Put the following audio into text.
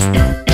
Bye.